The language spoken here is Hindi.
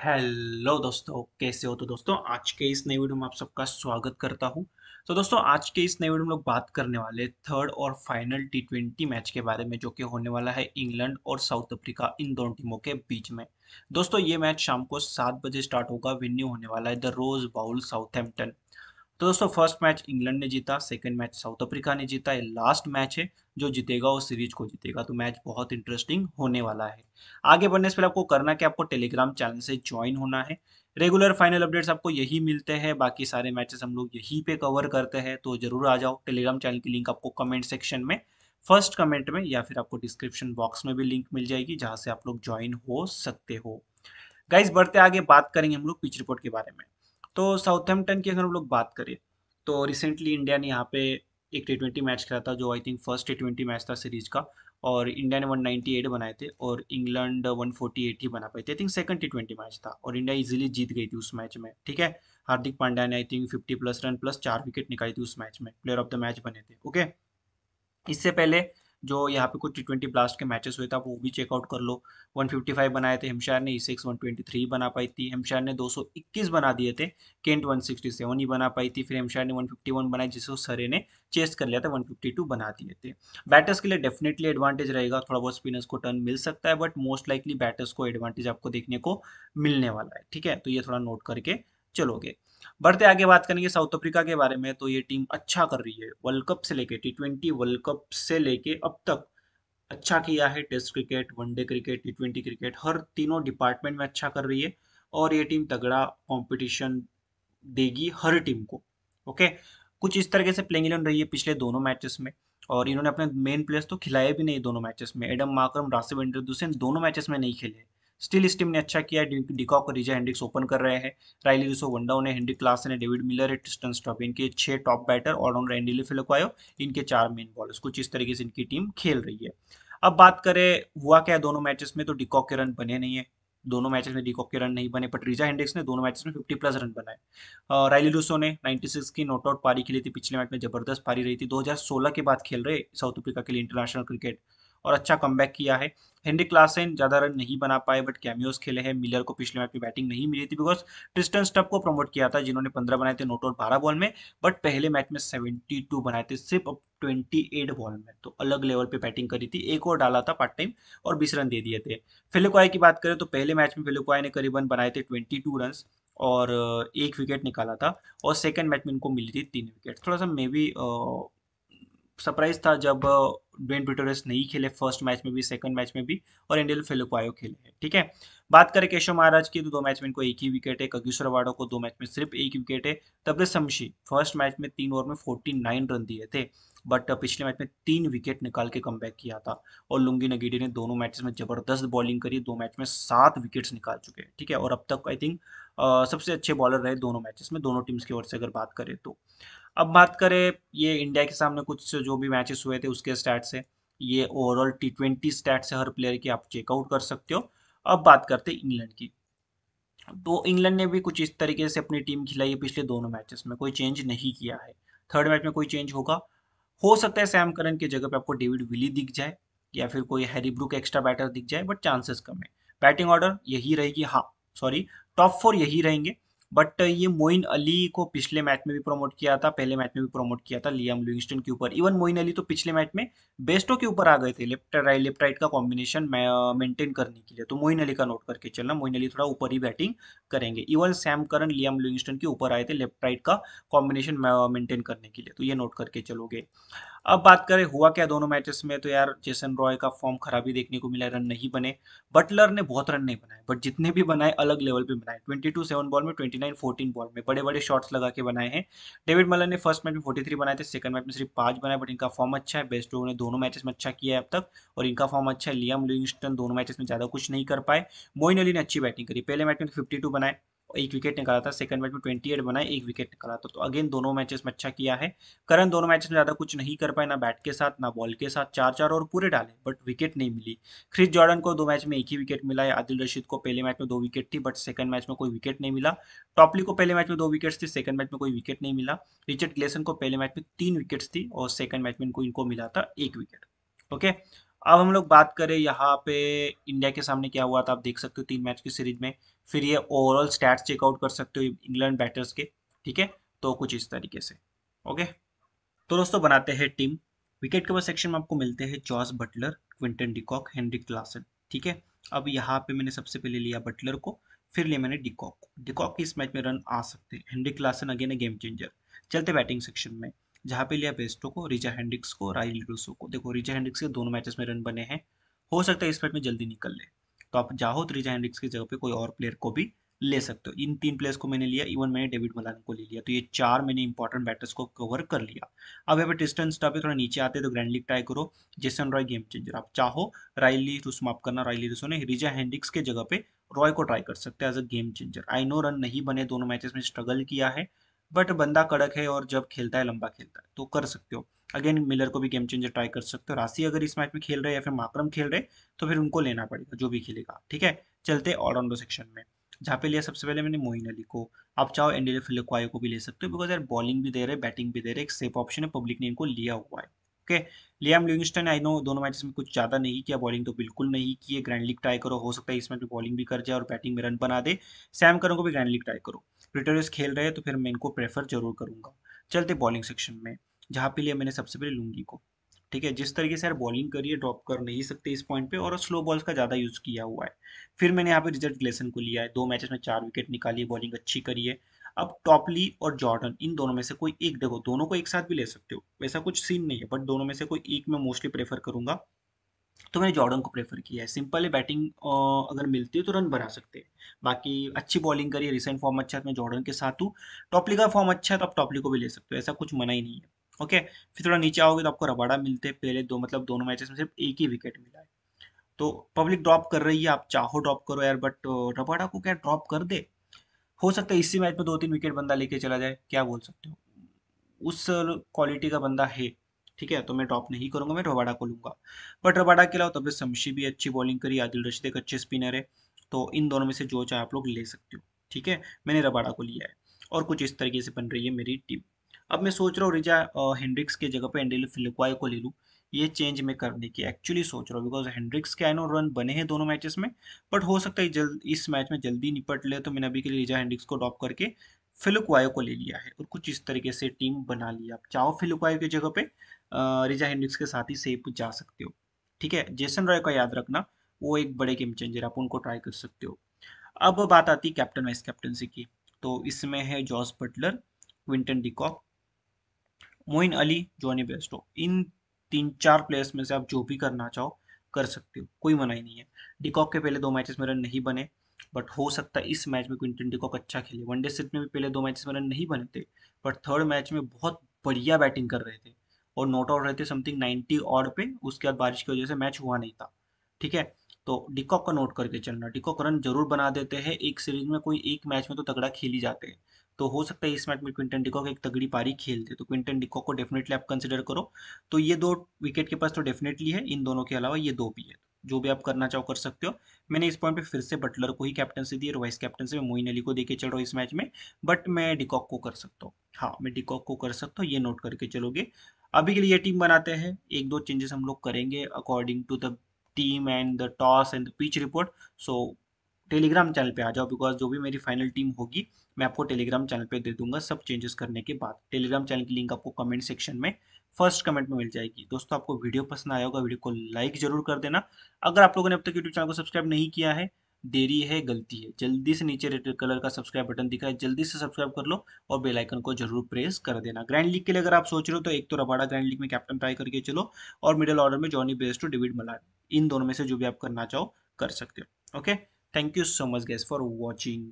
हेलो दोस्तों, कैसे हो तो दोस्तों, आज के इस नए वीडियो में आप सबका स्वागत करता हूँ। तो दोस्तों, आज के इस नए वीडियो में लोग बात करने वाले थर्ड और फाइनल टी ट्वेंटी मैच के बारे में, जो कि होने वाला है इंग्लैंड और साउथ अफ्रीका इन दोनों टीमों के बीच में। दोस्तों, ये मैच शाम को सात बजे स्टार्ट होगा विन्यू होने वाला है द रोज बाउल साउथहैम्पटन तो दोस्तों फ़र्स्ट मैच इंग्लैंड ने जीता सेकंड मैच साउथ अफ्रीका ने जीता, ये लास्ट मैच है जो जीतेगा वो सीरीज़ को जीतेगा। तो मैच बहुत इंटरेस्टिंग होने वाला है। आगे बढ़ने से पहले आपको करना क्या, आपको टेलीग्राम चैनल से ज्वाइन होना है। रेगुलर फाइनल अपडेट्स आपको यही मिलते हैं, बाकी सारे मैचेस हम लोग यहीं पे कवर करते हैं। तो ज़रूर आ जाओ टेलीग्राम चैनल की लिंक आपको कमेंट सेक्शन में फ़र्स्ट कमेंट में या फिर आपको डिस्क्रिप्शन बॉक्स में भी लिंक मिल जाएगी, जहाँ से आप लोग ज्वाइन हो सकते हो। गाइज़ बढ़ते आगे, बात करेंगे हम लोग पिच रिपोर्ट के बारे में। तो साउथहैम्पटन की अगर हम लोग बात करें तो रिसेंटली इंडिया ने यहाँ पे एक टी ट्वेंटी मैच खेला था, जो I think first T twenty match था सीरीज़ का, और इंडिया ने 198 बनाए थे, और इंग्लैंड 148 ही बना पाई थी। I think second T twenty match था, और इंडिया इजीली जीत गई थी उस मैच में, ठीक है? हार्दिक पांड्या ने I think 50 plus run plus चार विकेट निकाली थी उस मैच में प्लेयर ऑफ़ द मैच बने थे ओके इससे पहले जो यहाँ पे कुछ टी ट्वेंटी ब्लास्ट के मैचेस हुए थे वो भी चेकआउट कर लो। 155 बनाए थे हिमशार ने सिक्स वन बना पाई थी। हिमशार ने 221 बना दिए थे केंट 167 ही बना पाई थी। फिर हिमशार ने 151 बनाई जिसे सरे ने चेस्ट कर लिया था 152 बना दिए थे। बैटर्स के लिए डेफिनेटली एडवांटेज रहेगा थोड़ा बहुत स्पिनर्स को टर्न मिल सकता है बट मोस्ट लाइकली बैटर्स को एडवांटेज आपको देखने को मिलने वाला है, ठीक है? तो ये थोड़ा नोट करके चलोगे। बढ़ते आगे बात करेंगे साउथ अफ्रीका के बारे में तो ये टीम अच्छा कर रही है। वर्ल्ड कप से लेके टी ट्वेंटी वर्ल्ड कप से लेके अब तक अच्छा किया है। Test cricket, one day cricket T twenty cricket, हर तीनों डिपार्टमेंट में अच्छा कर रही है और ये टीम तगड़ा कॉम्पिटिशन देगी हर टीम को। ओके कुछ इस तरीके से प्लेइंग इलेवन रही है पिछले दोनों मैचेस में और इन्होंने अपने मेन प्लेयर्स तो खिलाए भी नहीं दोनों मैचेस में। एडम माकरम रासिब इंद्रदुसेन दोनों मैचेस में नहीं खेले। स्टिल इस टीम ने अच्छा किया। डिकॉक और रिजा हेंड्रिक्स ओपन कर रहे हैं। राइली रिसो वंडाओ ने हेंड्रिक क्लास ने डेविड मिलर है टिस्टन स्टॉप इनके छह top batter allrounder Andile Phehlukwayo इनके चार मेन बॉलर्स कुछ इस तरीके से इनकी टीम खेल रही है। अब बात करें, हुआ क्या दोनों मैचेस में? तो डिकॉक के रन बने नहीं है। दोनों मैचेस में डिकॉक के रन नहीं बने बट रिजा हेंड्रिक्स ने दोनों मैचेस में 50 प्लस रन बनाए। राइली लूसो ने 96 की नॉट आउट पारी खेली थी पिछले मैच में, ज़बरदस्त पारी रही थी। 2016 के बाद खेल रहे साउथ अफ्रीका के लिए इंटरनेशनल क्रिकेट और अच्छा कम किया है। हेनरी क्लासन ज़्यादा रन नहीं बना पाए बट कैमियोस खेले हैं। मिलर को पिछले मैच में बैटिंग नहीं मिली थी बिकॉज़ ट्रिस्टन स्टप को प्रमोट किया था, जिन्होंने पंद्रह बनाए थे नोट आउट बारह बॉल में बट पहले मैच में सेवेंटी टू बनाए थे सिर्फ़ ट्वेंटी एट बॉल में। तो अलग लेवल पे बैटिंग करी थी। एक और डाला था पार्ट टाइम और बीस रन दे दिए थे। फिलिक्वाई की बात करें तो पहले मैच में फिलिक्वाई ने करीबन बनाए थे ट्वेंटी टू और एक विकेट निकाला था और सेकेंड मैच में इनको मिली थी तीन विकेट थोड़ा सा मे बी सरप्राइज़ था जब ड्वेन पिटोरस नहीं खेले, फ़र्स्ट मैच में भी सेकंड मैच में भी, और इंडियल फेलोक्वायो खेले ठीक है? बात करें केशव महाराज की तो दो मैच में इनको एक ही विकेट है कगीश्वर वाडो को दो मैच में सिर्फ़ एक विकेट है तब समशी फ़र्स्ट मैच में तीन ओवर में फोर्टी नाइन रन दिए थे बट पिछले मैच में तीन विकेट निकाल के कम किया था, और लुंगी नगीडी ने दोनों मैचेस में ज़बरदस्त बॉलिंग करी, दो मैच में सात विकेट्स निकाल चुके हैं, ठीक है? और अब तक आई थिंक सबसे अच्छे बॉलर रहे दोनों मैचेस में, दोनों टीम्स की ओर से अगर बात करें तो। अब बात करें ये इंडिया के सामने कुछ जो भी मैचेस हुए थे उसके स्टैट से, ये ओवरऑल टी ट्वेंटी स्टैट से हर प्लेयर की आप चेकआउट कर सकते हो। अब बात करते इंग्लैंड की। तो इंग्लैंड ने भी कुछ इस तरीके से अपनी टीम खिलाई है, पिछले दोनों मैचेस में, कोई चेंज नहीं किया है। थर्ड मैच में कोई चेंज होगा। हो सकता है सैम करन की जगह पे आपको डेविड विली दिख जाए, या फिर कोई हैरी ब्रुक एक्स्ट्रा बैटर दिख जाए बट चांसेस कम है। बैटिंग ऑर्डर यही रहेगी हाँ सॉरी टॉप फोर यही रहेंगे। बट ये मोइन अली को पिछले मैच में भी प्रमोट किया था, पहले मैच में भी प्रमोट किया था लियाम लिविंगस्टन के ऊपर। इवन मोइन अली तो पिछले मैच में बेस्टो के ऊपर आ गए थे। लेफ़्ट राइट लेफ़्ट राइट का कॉम्बिनेशन मेंटेन करने के लिए। तो मोइन अली का नोट करके चलना, मोइन अली थोड़ा ऊपर ही बैटिंग करेंगे। Even Sam Curran Liam Livingstone के ऊपर आए थे लेफ़्ट राइट का कॉम्बिनेशन मेंटेन करने के लिए। तो ये नोट करके चलोगे। अब बात करें, हुआ क्या दोनों मैचेस में? तो यार जेसन रॉय का फॉर्म खराबी देखने को मिला, रन नहीं बने। बटलर ने बहुत रन नहीं बनाए बट जितने भी बनाए, अलग लेवल पे बनाए। 22 सेवन बॉल में 29 14 बॉल में बड़े बड़े शॉट्स लगा के बनाए हैं। डेविड मलर ने फ़र्स्ट मैच में 43 बनाए थे सेकंड मैच में सिर्फ़ पाँच बनाए बट इनका फॉर्म अच्छा है। बेस्ट ने दोनों मैचेस में अच्छा किया है अब तक, और इनका फॉर्म अच्छा है। लियाम लिविंगस्टन दोनों मैचेस में ज़्यादा कुछ नहीं कर पाए। मोइन अली ने अच्छी बैटिंग करी। पहले मैच में फिफ्टी बनाए एक विकेट निकाला था सेकंड मैच में ट्वेंटी एट बनाए एक विकेट निकाला था। तो अगेन दोनों मैचेस में अच्छा किया है। करण दोनों मैचेस में ज़्यादा कुछ नहीं कर पाए, ना बैट के साथ, ना बॉल के साथ चार चार और पूरे डाले बट विकेट नहीं मिली। क्रिस जॉर्डन को दो मैच में एक ही विकेट मिला है आदिल रशीद को पहले मैच में दो विकेट थी बट सेकंड मैच में कोई विकेट नहीं मिला। टॉपली को पहले मैच में दो विकेट्स थी सेकंड मैच में कोई विकेट नहीं मिला। रिचर्ड ग्लेसन को पहले मैच में तीन विकेट्स थी, और सेकंड मैच में इनको इनको मिला था एक विकेट ओके अब हम लोग बात करें यहाँ पे इंडिया के सामने क्या हुआ था, आप देख सकते हो तीन मैच की सीरीज़ में। फिर ये ओवरऑल स्टैट्स चेकआउट कर सकते हो इंग्लैंड बैटर्स के, ठीक है? तो कुछ इस तरीके से ओके तो दोस्तों बनाते हैं टीम विकेट कीपर सेक्शन में आपको मिलते हैं Jos Buttler Quinton de Kock Heinrich Klaasen ठीक है? अब यहाँ पे मैंने सबसे पहले लिया बटलर को, फिर लिया मैंने डिकॉक डिकॉक इस मैच में रन आ सकते हैं। Heinrich Klaasen again game changer चलते बैटिंग सेक्शन में। जहाँ पे लिया बेस्टो को रिजा हैंड्रिक्स को, राइल रूसो को। देखो रिजा हैंड्रिक्स के दोनों मैचेस में रन बने हैं। हो सकता है इस मैच में जल्दी निकल ले। तो आप चाहो तो रिजा हैंड्रिक्स की जगह पे कोई और प्लेयर को भी ले सकते हो। इन तीन प्लेयर्स को मैंने लिया। इवन मैंने डेविड मलान को ले लिया। तो ये चार मैंने इंपॉर्टेंट बैटर्स को कवर कर लिया। अब यहाँ पे टिस्टन स्टाफ थोड़ा नीचे आते तो ग्रैंड लीग ट्राई करो। जेसन रॉय गेम चेंजर आप चाहो राइली रूस माफ़ करना राइली रूसो ने रिजा हैंड्रिक्स के जगह पे रॉय को ट्राई कर सकते हैं as a game changer I know run नहीं बने, दोनों मैचेस में स्ट्रगल किया है। बट बंदा कड़क है और जब खेलता है, लंबा खेलता है तो कर सकते हो। अगेन मिलर को भी गेम चेंजर ट्राई कर सकते हो। राशि अगर इस मैच में खेल रहे या फिर माक्रम खेल रहे तो फिर उनको लेना पड़ेगा, जो भी खेलेगा। ठीक है? चलते ऑलराउंडर सेक्शन में। जहाँ पे लिया सबसे पहले मैंने मोइन अली को। आप चाहो एंडेल फिलिक्वायो को भी ले सकते हो बिकॉज़ यार बॉलिंग भी दे रहे बैटिंग भी दे रहे एक सेफ़ ऑप्शन है पब्लिक ने इनको लिया हुआ है। Okay Liam Livingstone I know दोनों मैचेस में कुछ ज़्यादा नहीं किया बॉलिंग तो बिल्कुल नहीं की ग्रैंड लीग ट्राई करो, हो सकता है इस मैच में बॉलिंग भी कर जाए और बैटिंग में रन बना दे। सैम करो को भी ग्रैंड लीग ट्राई करो। प्रिटोरियस खेल रहे हैं तो फिर मैं इनको प्रेफर ज़रूर करूँगा। चलते बॉलिंग सेक्शन में, जहाँ पे लिया मैंने सबसे पहले लुंगी को। ठीक है, जिस तरीके से यार बॉलिंग करिए ड्रॉप कर नहीं सकते इस पॉइंट पे, और स्लो बॉल्स का ज़्यादा यूज़ किया हुआ है। फिर मैंने यहाँ पे रिज़ल्ट ग्लेसन को लिया है। दो मैचेस में चार विकेट निकाली बॉलिंग अच्छी करी है। अब टॉपली और जॉर्डन इन दोनों में से कोई एक, देखो, दोनों को एक साथ भी ले सकते हो, वैसा कुछ सीन नहीं है बट दोनों में से कोई एक मैं मोस्टली प्रेफर करूँगा। तो मैंने जॉर्डन को प्रेफर किया है। सिंपल है, बैटिंग अगर मिलती है तो रन बना सकते हैं। बाकी अच्छी बॉलिंग करिए, रिसेंट फॉर्म अच्छा है, मैं जॉर्डन के साथ हूँ। टॉपली का फॉर्म अच्छा है तो आप टॉपली को भी ले सकते हो, ऐसा कुछ मना ही नहीं है। ओके? फिर थोड़ा नीचे आओगे तो आपको रबाड़ा मिलते हैं, पहले दो मतलब दोनों मैचेस में सिर्फ़ एक ही विकेट मिला है। तो पब्लिक ड्रॉप कर रही है, आप चाहो ड्रॉप करो यार, बट रबाड़ा को क्या ड्रॉप कर दे? हो सकता है इसी मैच में दो तीन विकेट बंदा लेके चला जाए, क्या बोल सकते हो? उस क्वालिटी का बंदा है। ठीक है? तो मैं ड्रॉप नहीं करूँगा, मैं रबाडा को लूँगा। बट रबाडा के अलावा तब शमशी भी अच्छी बॉलिंग करी, आदिल रशीद एक अच्छे स्पिनर है। तो इन दोनों में से जो चाहे आप लोग ले सकते हो, ठीक है? मैंने रबाडा को लिया है और कुछ इस तरीके से बन रही है मेरी टीम अब मैं सोच रहा हूँ रिजा हेंड्रिक्स के जगह पर एंडेल फिलिक्वाई को ले लूँ। ये चेंज मैं करने की एक्चुअली सोच रहा हूँ बिकॉज़ हेंड्रिक्स के आई रन बने हैं दोनों मैचेस में। बट हो सकता है जल्द, इस मैच में जल्दी निपट ले तो मैंने अभी के लिए रिजा हेंड्रिक्स को ड्रॉप करके फिलुकवायो को ले लिया है और कुछ इस तरीके से टीम बना लिया आप चाहो फिलुकवायो की जगह पे रिजा हेंड्रिक्स के साथ ही सेफ़ जा सकते हो। ठीक है? जेसन रॉय का याद रखना, वो एक बड़े गेम चेंजर आप उनको ट्राई कर सकते हो। अब बात आती कैप्टन वाइस कैप्टनसी की। तो इसमें है Jos Buttler Quinton de Kock, Moeen Ali, Jonny Bairstow. इन तीन चार प्लेयर्स में से आप जो भी करना चाहो, कर सकते हो। कोई मना ही नहीं है। डिकॉक के पहले दो मैचेस में रन नहीं बने। बट हो सकता है इस मैच में क्विंटन डिकॉक अच्छा खेले। वनडे सेट में भी पहले दो मैचेस में रन नहीं बने थे बट थर्ड मैच में बहुत बढ़िया बैटिंग कर रहे थे। और नॉट आउट रहे थे समथिंग नाइन्टी ऑड पे, उसके बाद बारिश की वजह से मैच हुआ नहीं था। ठीक है? तो डिकॉक का नोट करके चलना। डिकॉक रन ज़रूर बना देते हैं। एक सीरीज़ में कोई एक मैच में तो तगड़ा खेल ही जाते हैं। तो हो सकता है इस मैच में क्विंटन डिकॉक एक तगड़ी पारी खेलते तो क्विंटन डिकॉक को डेफिनेटली आप कंसिडर करो। तो ये दो विकेट के पास तो डेफिनेटली है। इन दोनों के अलावा ये दो भी है। जो भी आप करना चाहो कर सकते हो। मैंने इस पॉइंट पे फिर से बटलर को ही कैप्टनसी दी और वाइस कैप्टन से मैं मोइन अली को देके चल रहा हूँ इस मैच में। बट मैं डिकॉक को कर सकता हूँ। हाँ। मैं डिकॉक को कर सकता हूँ ये नोट करके चलोगे। अभी के लिए ये टीम बनाते हैं। एक दो चेंजेस हम लोग करेंगे according to the team and the toss and the pitch report so Telegram channel पे आ जाओ बिकॉज़ जो भी मेरी फाइनल टीम होगी मैं आपको टेलीग्राम चैनल पे दे दूँगा सब चेंजेस करने के बाद। टेलीग्राम चैनल की लिंक आपको कमेंट सेक्शन में फ़र्स्ट कमेंट में मिल जाएगी। दोस्तों, आपको वीडियो पसंद आया होगा, वीडियो को लाइक ज़रूर कर देना। अगर आप लोगों ने अब तक यूट्यूब चैनल को सब्सक्राइब नहीं किया है, देरी है, गलती है, जल्दी से नीचे रेड कलर का सब्सक्राइब बटन दिखा है जल्दी से सब्सक्राइब कर लो और बेल आइकन को ज़रूर प्रेस कर देना। ग्रैंड लीग के लिए अगर आप सोच रहे हो तो एक तो रबाड़ा ग्रैंड लीग में कैप्टन ट्राई करके चलो और मिडिल ऑर्डर में Jonny Bairstow David Miller इन दोनों में से जो भी आप करना चाहो, कर सकते हो। Okay? Thank you so much guys for watching.